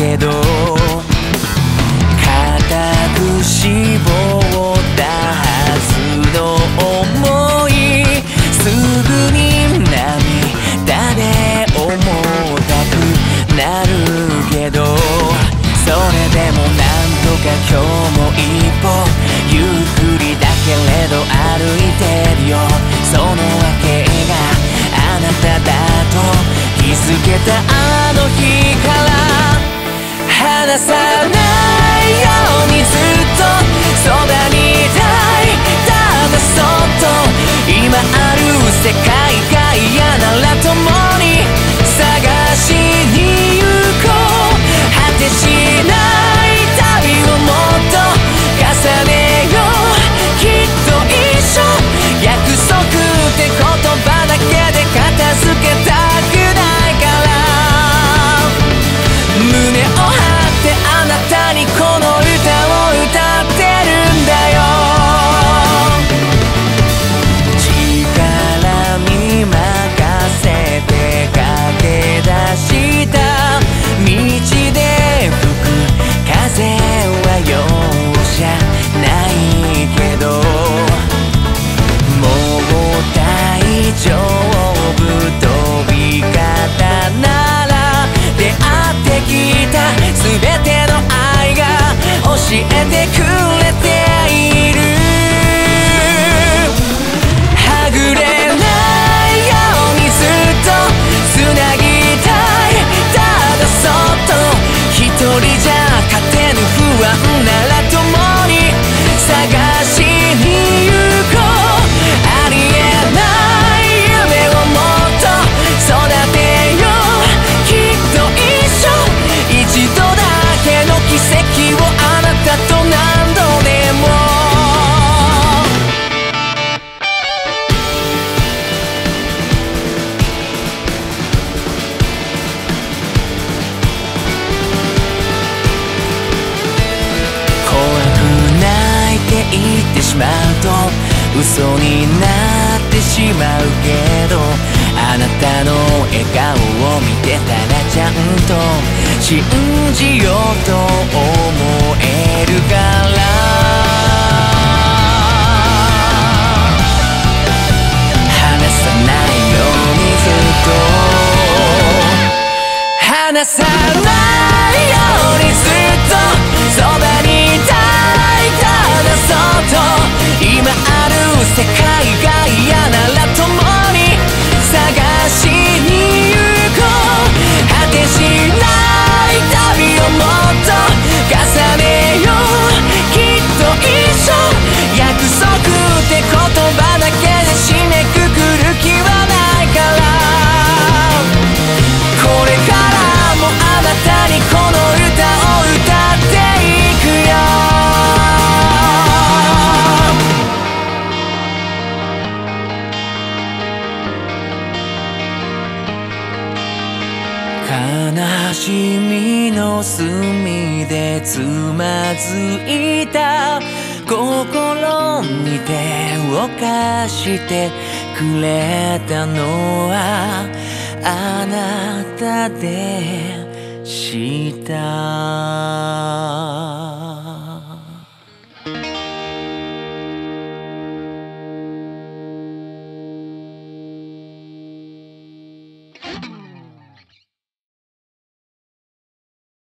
けど固く絞ったはずの思いすぐに涙で重たくなるけどそれでもなんとか今日も一歩ゆっくりだけれど歩いてるよ。そのわけがあなただと気づけたあの日。ってしまうと嘘になってしまうけどあなたの笑顔を見てたらちゃんと信じようと思えるから。離さないようにずっと。離さないようにずっと。そば悲しみの隅でつまずいた心に手を貸してくれたのはあなたでした。